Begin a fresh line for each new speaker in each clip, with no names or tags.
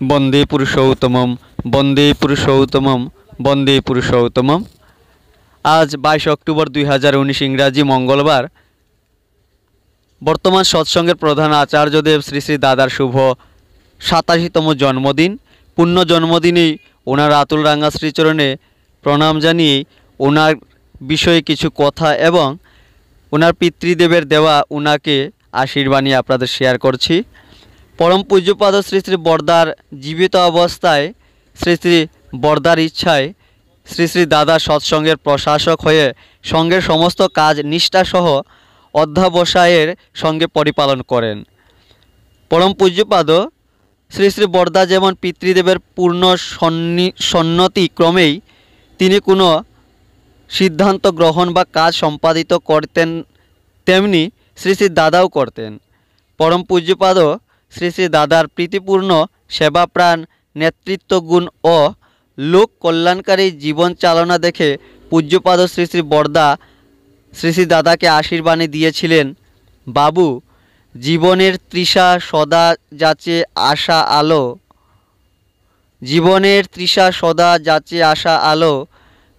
বন্দে পুরুষোত্তমম বন্দে পুরুষোত্তমম বন্দে পুরুষোত্তমম। আজ বাইশ অক্টোবর দুই হাজার উনিশ ইংরাজি মঙ্গলবার। বর্তমান সৎসঙ্গের প্রধান আচার্যদেব শ্রী শ্রী দাদার শুভ সাতাশিতম জন্মদিন। পূর্ণ জন্মদিনেই ওনার আতুল রাঙ্গা শ্রীচরণে প্রণাম জানিয়ে ওনার বিষয়ে কিছু কথা এবং ওনার পিতৃদেবের দেওয়া ওনাকে আশীর্বাণী আপনাদের শেয়ার করছি। পরম পূজ্যপাদ শ্রী শ্রী বর্দার জীবিত অবস্থায়, শ্রী শ্রী বর্দার ইচ্ছায়, শ্রী শ্রী দাদা সৎসঙ্গের প্রশাসক হয়ে সঙ্গের সমস্ত কাজ নিষ্ঠাসহ অধ্যাবসায়ের সঙ্গে পরিপালন করেন। পরম পূজ্যপাদ শ্রী শ্রী বর্দা যেমন পিতৃদেবের পূর্ণ সন্নি সন্নতি ক্রমেই তিনি কোনো সিদ্ধান্ত গ্রহণ বা কাজ সম্পাদিত করতেন তেমনি শ্রী শ্রী দাদাও করতেন। পরম পূজ্যপাদ শ্রী শ্রী দাদার প্রীতিপূর্ণ সেবাপ্রাণ, নেতৃত্ব গুণ ও লোক কল্যাণকারী জীবন চালনা দেখে পূজ্যপাদ শ্রী শ্রী বর্দা শ্রী শ্রী দাদাকে আশীর্বাণী দিয়েছিলেন। বাবু, জীবনের তৃষা সদা যাচে আশা আলো। জীবনের তৃষা সদা যাচে আশা আলো।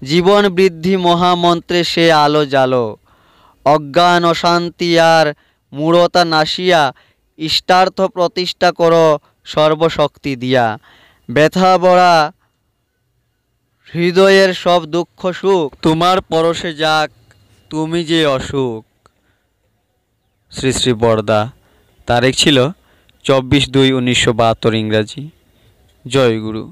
জীবন বৃদ্ধি মহামন্ত্রে সে আলো জালো। অজ্ঞান অশান্তি আর মূঢ়তা নাশিয়া ইষ্টার্থ প্রতিষ্ঠা কর সর্বশক্তি দিয়া। ব্যথা বড়া হৃদয়ের সব দুঃখ সুখ তোমার পরশে যাক, তুমি যে অসুখ। শ্রী শ্রী বরদা, তারিখ ছিল চব্বিশ দুই উনিশশো বাহাত্তর ইংরাজি। জয় গুরু।